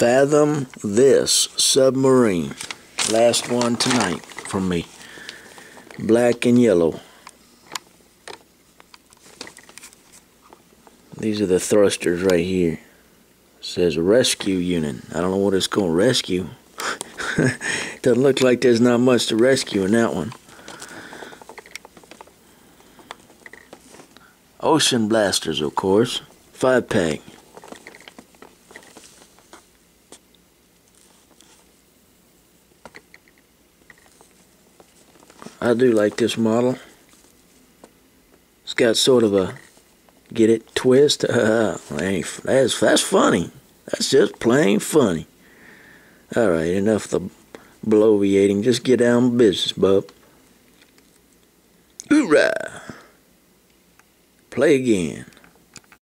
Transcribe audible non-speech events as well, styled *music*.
Fathom This Submarine. Last one tonight from me. Black and yellow. These are the thrusters right here. It says rescue unit. I don't know what it's called. rescue. *laughs* Doesn't look like there's not much to rescue in that one. Ocean blasters, of course. Five pack. I do like this model. It's got sort of a get it twist. *laughs* That's that's funny. That's just plain funny. All right, enough the bloviating. Just get down to business, bub. Hoorah! Play again.